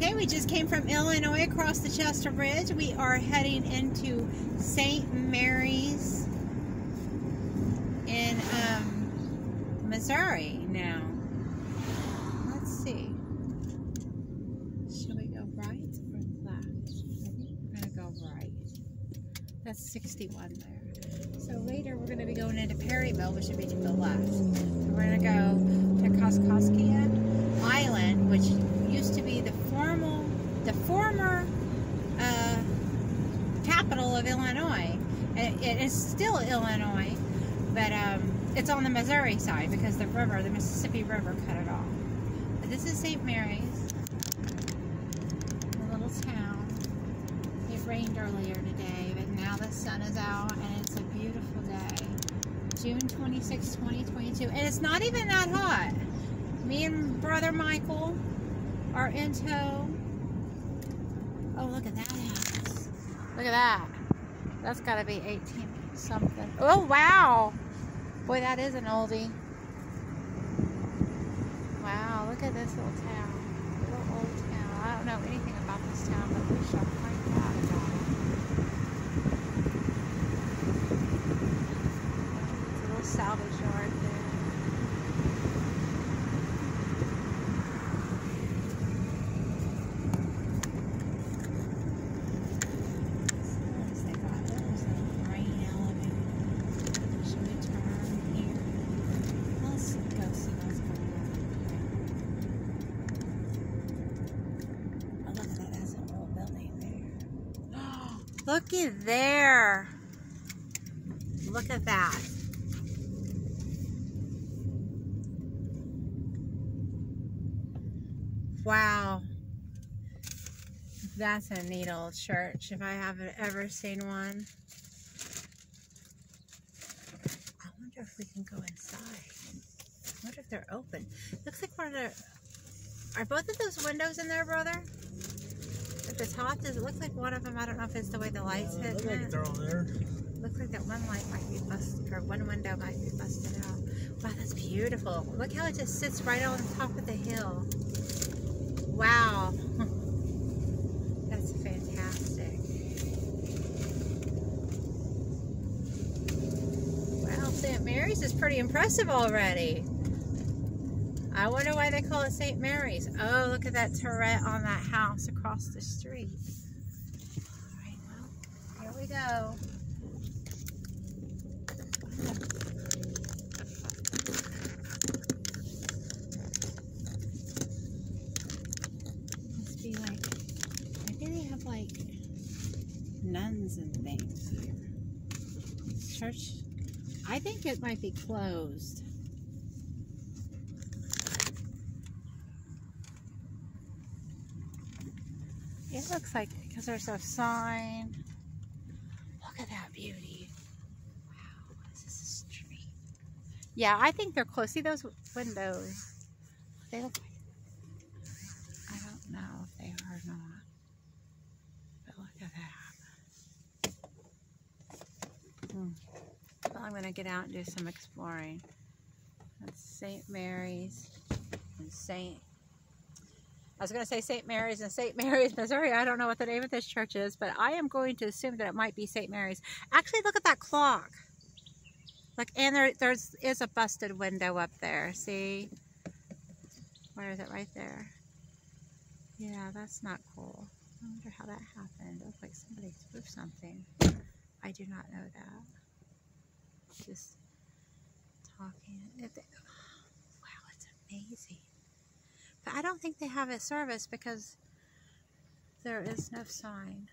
Okay, we just came from Illinois across the Chester Bridge. We are heading into St. Mary's in um, Missouri now. Let's see. Should we go right or left? We're going to go right. That's 61 there. So later we're going to be going into Perryville, which should be to the left. So we're going to go to Kaskaskia Island, which used to be the formal, the former uh, capital of Illinois. It, it is still Illinois, but um, it's on the Missouri side because the river, the Mississippi River, cut it off. But this is St. Mary's, a little town. It rained earlier today, but now the sun is out and it's a beautiful day. June 26, 2022. And it's not even that hot. Me and brother Michael are in tow. Oh, look at that house. Look at that. That's got to be 18 something. Oh, wow. Boy, that is an oldie. Wow, look at this little town. Little old town. I don't know anything about this town, but we shall find out about it. It's a little salvage yard there. Yes, they got it. There's a grain elevator. Should we turn here? Let's go see what's going on. Oh, look at that. That's an old building there. Look at there. Look at that. Wow. That's a neat old church if I haven't ever seen one. I wonder if we can go inside. I wonder if they're open. Looks like one of the. Are both of those windows in there, brother? The top, does it look like one of them? I don't know if it's the way the lights Uh, hit. look like they're on there. Looks like that one light might be busted, or one window might be busted out. Wow, that's beautiful. Look how it just sits right on top of the hill. Wow. That's fantastic. Wow, St. Mary's is pretty impressive already. I wonder why they call it St. Mary's. Oh, look at that turret on that house across the street. All right, well, here we go. Must be like, maybe they have like nuns and things here. Church, I think it might be closed. It looks like, because there's a sign. Look at that beauty. Wow, is this, a street? Yeah, I think they're close. See those windows? They look like I don't know if they are or not. But look at that. Hmm. Well, I'm going to get out and do some exploring. That's St. Mary's and St. I was going to say St. Mary's and St. Mary's, Missouri. I don't know what the name of this church is, but I am going to assume that it might be St. Mary's. Actually, look at that clock. Look, and there there's is a busted window up there. See? Where is it? Right there. Yeah, that's not cool. I wonder how that happened. It looked like somebody threw something. I do not know that. Just talking. Wow, it's amazing. But I don't think they have a service because there is no sign.